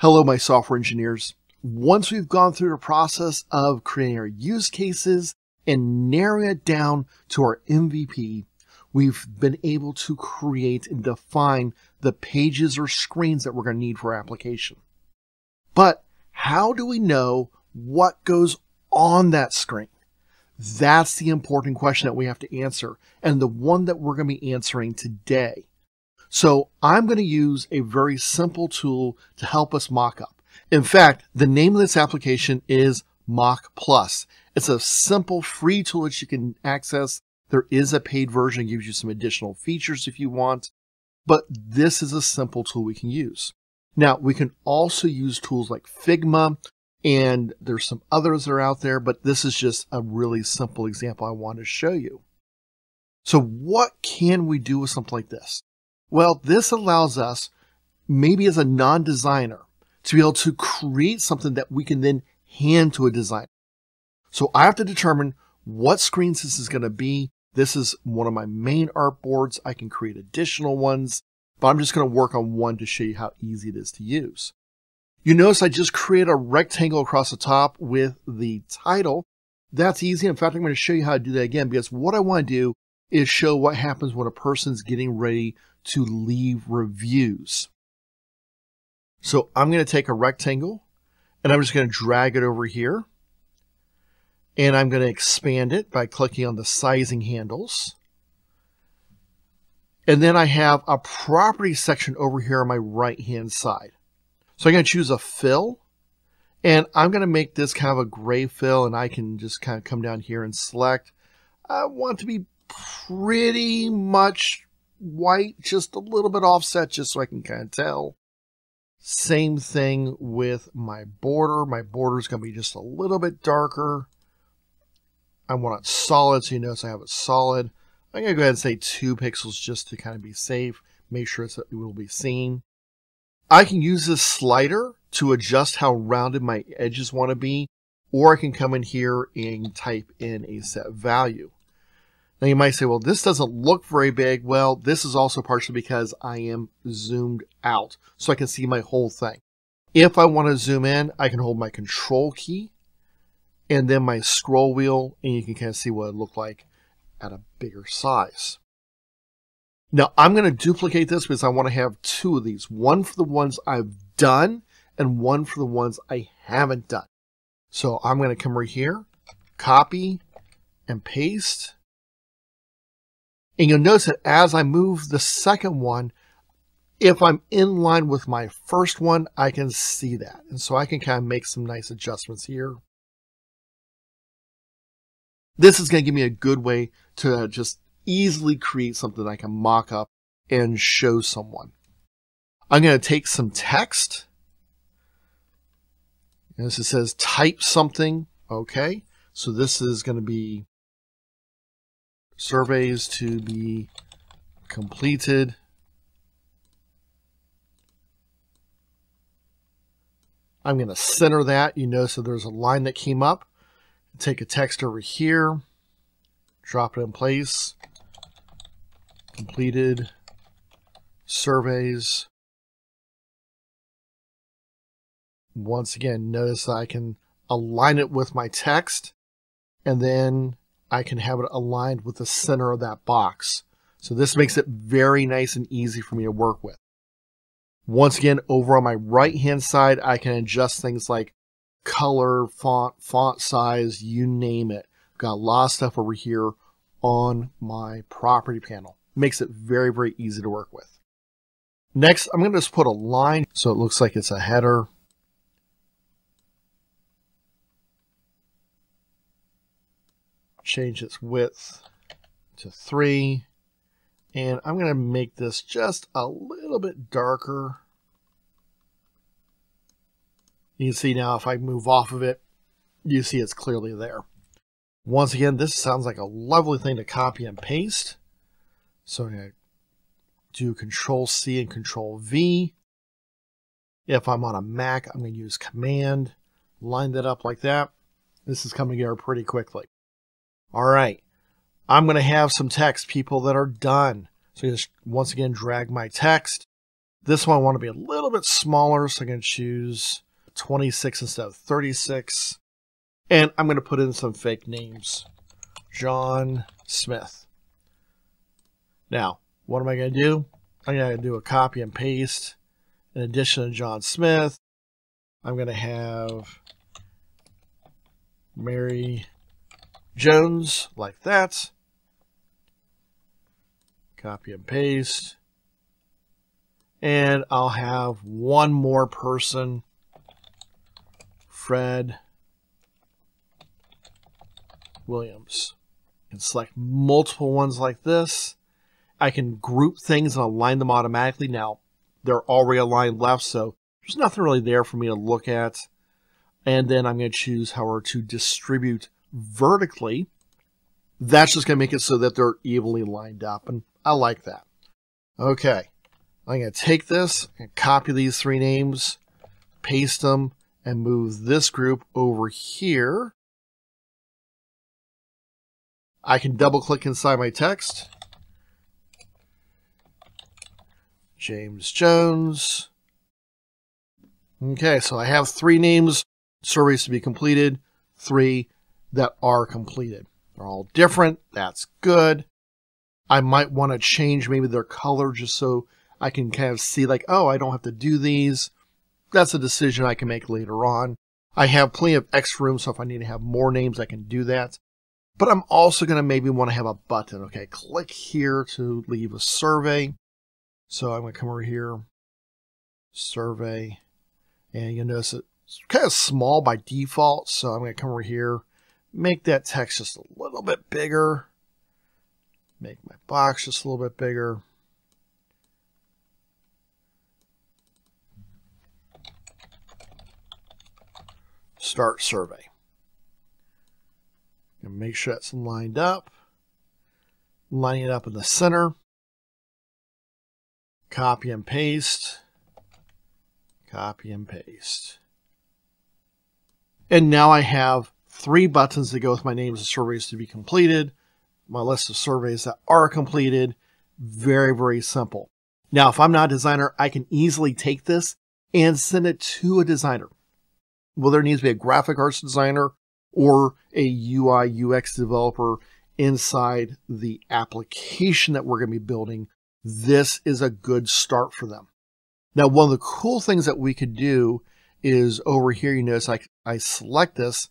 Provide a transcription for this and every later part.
Hello, my software engineers. Once we've gone through the process of creating our use cases and narrowing it down to our MVP, we've been able to create and define the pages or screens that we're going to need for our application. But how do we know what goes on that screen? That's the important question that we have to answer, and the one that we're going to be answering today. So I'm going to use a very simple tool to help us mock up. In fact, the name of this application is Mock Plus. It's a simple free tool that you can access. There is a paid version gives you some additional features if you want, but this is a simple tool we can use. Now, we can also use tools like Figma, and there's some others that are out there, but this is just a really simple example I want to show you. So what can we do with something like this? Well, this allows us, maybe as a non-designer, to be able to create something that we can then hand to a designer. So I have to determine what screens this is going to be. This is one of my main artboards. I can create additional ones, but I'm just going to work on one to show you how easy it is to use. You notice I just create a rectangle across the top with the title. That's easy. In fact, I'm going to show you how to do that again because what I want to do is show what happens when a person's getting ready to leave reviews. So I'm going to take a rectangle and I'm just going to drag it over here. And I'm going to expand it by clicking on the sizing handles. And then I have a property section over here on my right hand side. So I'm going to choose a fill. And I'm going to make this kind of a gray fill. And I can just kind of come down here and select. I want to be pretty much white, just a little bit offset, just so I can kind of tell. Same thing with my border. My border is going to be just a little bit darker. I want it solid, so you notice I have it solid. I'm going to go ahead and say two pixels just to kind of be safe. Make sure it's, it will be seen. I can use this slider to adjust how rounded my edges want to be, or I can come in here and type in a set value. Now you might say, well, this doesn't look very big. Well, this is also partially because I am zoomed out so I can see my whole thing. If I want to zoom in, I can hold my control key and then my scroll wheel and you can kind of see what it looked like at a bigger size. Now I'm going to duplicate this because I want to have two of these, one for the ones I've done and one for the ones I haven't done. So I'm going to come right here, copy and paste and you'll notice that as I move the second one, if I'm in line with my first one, I can see that. And so I can kind of make some nice adjustments here. This is going to give me a good way to just easily create something I can mock up and show someone. I'm going to take some text. And this says type something. Okay. So this is going to be surveys to be completed. I'm going to center that. You notice that there's a line that came up. Take a text over here, drop it in place. Completed surveys. Once again, notice I can align it with my text and then I can have it aligned with the center of that box. So this makes it very nice and easy for me to work with. Once again, over on my right hand side, I can adjust things like color, font, font size, you name it. Got a lot of stuff over here on my property panel. Makes it very, very easy to work with. Next, I'm going to just put a line so it looks like it's a header. Change its width to 3. And I'm going to make this just a little bit darker. You can see now if I move off of it, you see it's clearly there. Once again, this sounds like a lovely thing to copy and paste. So I'm going to do Control C and Control V. If I'm on a Mac, I'm going to use Command, line that up like that. This is coming together pretty quickly. All right. I'm going to have some text, people that are done. So just once again, drag my text. This one I want to be a little bit smaller, so I'm going to choose 26 instead of 36. And I'm going to put in some fake names. John Smith. Now, what am I going to do? I'm going to do a copy and paste. In addition to John Smith, I'm going to have Mary Jones like that. Copy and paste. And I'll have one more person, Fred Williams. And select multiple ones like this. I can group things and align them automatically. Now, they're already aligned left, so there's nothing really there for me to look at. And then I'm going to choose however to distribute vertically. That's just going to make it so that they're evenly lined up, and I like that. Okay, I'm going to take this and copy these three names, paste them, and move this group over here. I can double click inside my text. James Jones. Okay, so I have three names, surveys to be completed, three that are completed. They're all different. That's good. I might want to change maybe their color just so I can kind of see like, oh, I don't have to do these. That's a decision I can make later on. I have plenty of extra room, so if I need to have more names, I can do that. But I'm also going to maybe want to have a button. Okay, click here to leave a survey. So I'm going to come over here, survey, and you'll notice it's kind of small by default. So I'm going to come over here, make that text just a little bit bigger, make my box just a little bit bigger. Start survey. And make sure it's lined up. Line it up in the center. Copy and paste. Copy and paste. And now I have three buttons that go with my names of surveys to be completed, my list of surveys that are completed. Very, very simple. Now, if I'm not a designer, I can easily take this and send it to a designer. Well, there needs to be a graphic arts designer or a UI UX developer inside the application that we're going to be building this is a good start for them. Now, one of the cool things that we could do is over here, you notice I, I select this.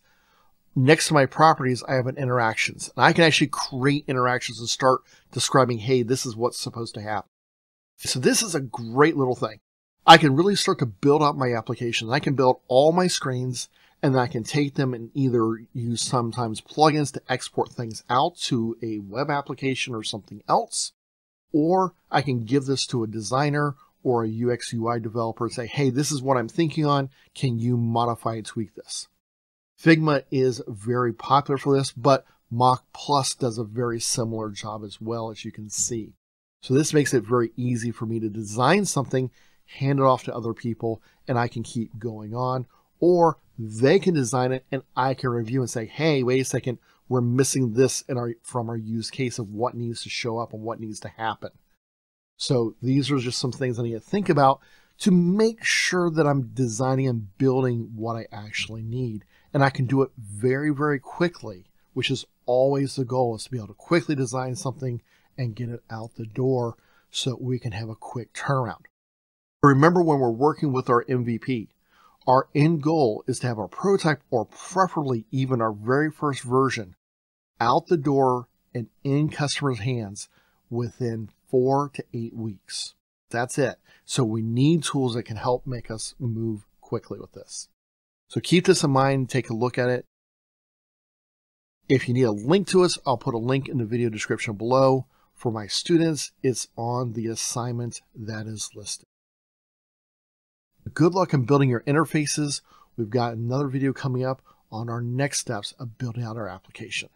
Next to my properties, I have an interactions. And I can actually create interactions and start describing, hey, this is what's supposed to happen. So this is a great little thing. I can really start to build out my application. I can build all my screens and then I can take them and either use sometimes plugins to export things out to a web application or something else or I can give this to a designer or a UX UI developer and say, hey, this is what I'm thinking on. Can you modify and tweak this? Figma is very popular for this, but Mock Plus does a very similar job as well, as you can see. So this makes it very easy for me to design something, hand it off to other people, and I can keep going on. Or they can design it and I can review and say, hey, wait a second, we're missing this in our from our use case of what needs to show up and what needs to happen. So these are just some things I need to think about to make sure that I'm designing and building what I actually need. And I can do it very, very quickly, which is always the goal is to be able to quickly design something and get it out the door so we can have a quick turnaround. Remember when we're working with our MVP, our end goal is to have our prototype or preferably even our very first version out the door and in customers' hands within four to eight weeks. That's it. So we need tools that can help make us move quickly with this. So keep this in mind, take a look at it. If you need a link to us, I'll put a link in the video description below. For my students, it's on the assignment that is listed. Good luck in building your interfaces. We've got another video coming up on our next steps of building out our application.